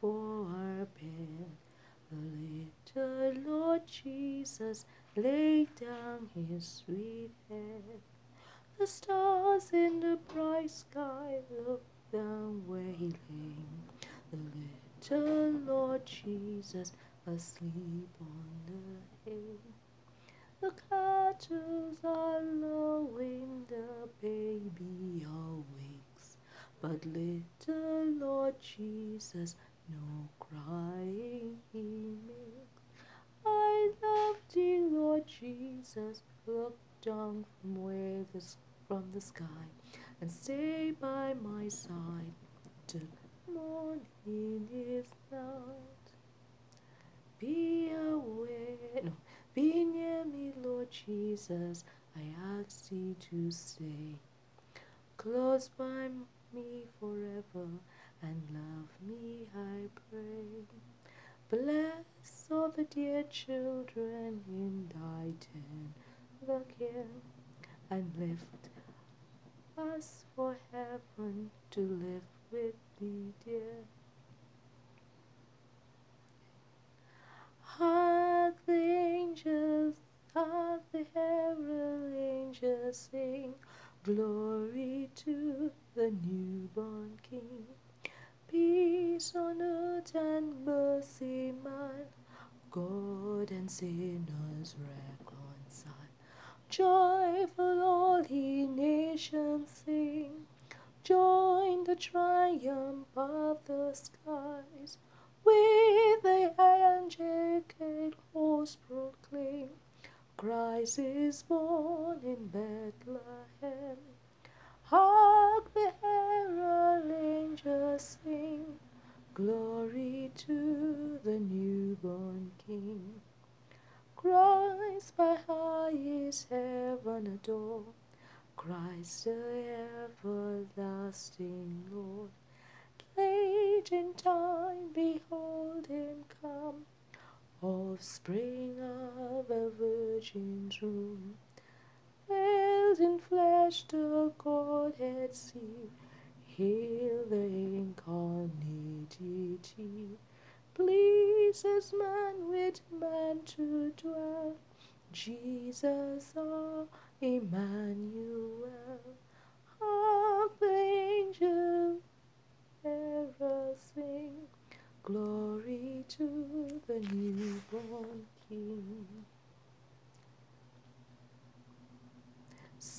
for our pain. The little Lord Jesus laid down his sweet head. The stars in the bright sky looked down where he lay. The little Lord Jesus asleep on the hay. The cattle are lowing, the baby awakes, but little Lord Jesus no crying he makes. I love thee, Lord Jesus, look down from where the, from the sky and stay by my side till morning is not. Be aware, no, be near me, Lord Jesus. I ask thee to stay close by me forever and love me, I pray. Bless all the dear children in thy tender care and lift us for heaven to live with thee, dear. Hark the angels, hark the herald angels sing, glory to the newborn King. Peace on earth and mercy mild, God and sinners reconciled. Joyful all ye nations sing, join the triumph of the skies. With the angelic host proclaim, Christ is born in Bethlehem. Hark the herald angels sing, glory to the newborn King. Christ by highest heaven adore, Christ the everlasting Lord. Late in time, behold him come, offspring of a virgin's womb. Veiled in flesh, the Godhead see, hail the incarnate deity. Pleases man with man to dwell, Jesus our Emmanuel. Hark the angel ever sing, glory to the newborn King.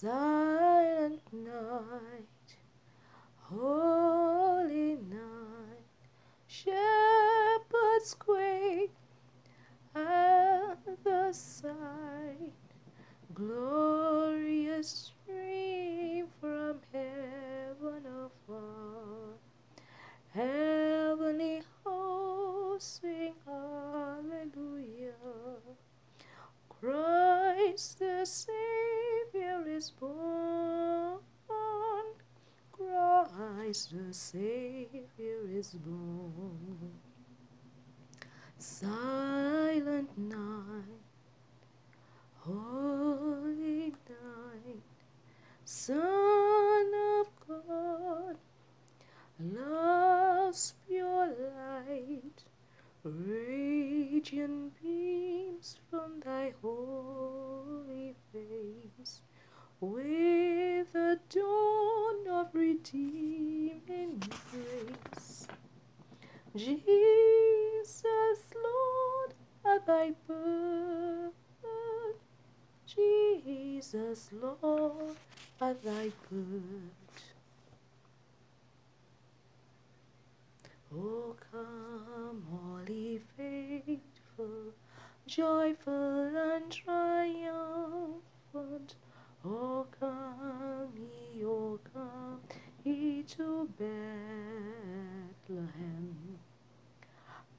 Silent night, holy night, shepherds quake at the sight, glorious stream from heaven afar. Heavenly hosts sing hallelujah. Christ the Savior is born. Christ the Savior is born. Silent night, holy night, Son of God, love's pure light, radiant beams from thy holy with the dawn of redeeming grace. Jesus, Lord, at thy birth, Jesus, Lord, at thy birth. Oh, come, all ye faithful, joyful and triumphant. O come ye, O come ye to Bethlehem.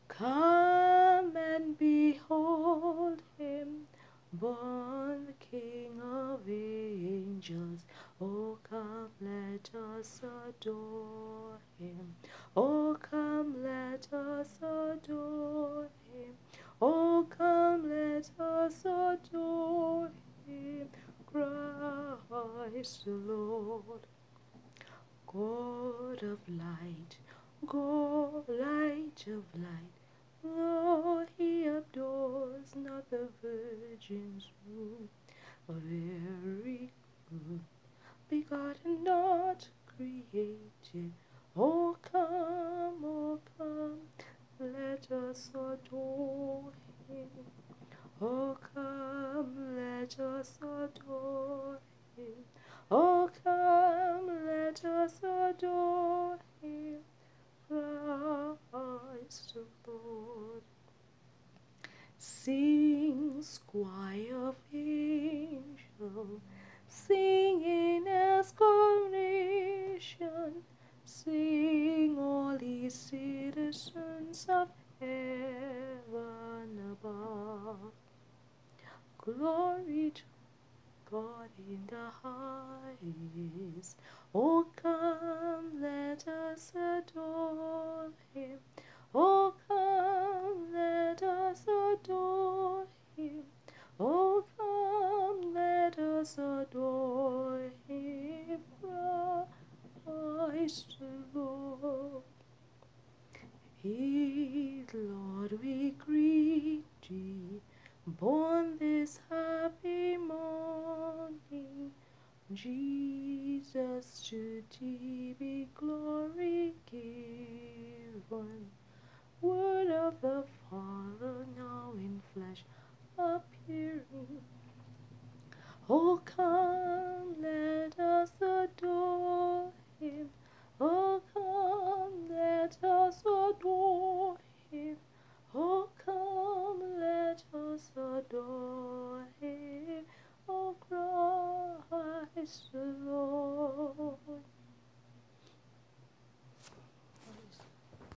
Come and behold him, born the King of angels. Oh, come, let us adore him. Oh, come, let us adore him. Oh, come, let us adore him. Christ the Lord, God of light, God, light of light. Though he adores not the virgin's womb, very good, begotten, not created. Oh, come, oh, come, let us adore him. Oh, come, let us adore him. Oh, come, let us adore him. Christ the Lord. Sing, choir of angels, sing in exclamation, sing all ye citizens of heaven above. Glory to God in the highest. Oh, come, let us adore him. Oh, come, let us adore him. Oh, come, let us adore him. Christ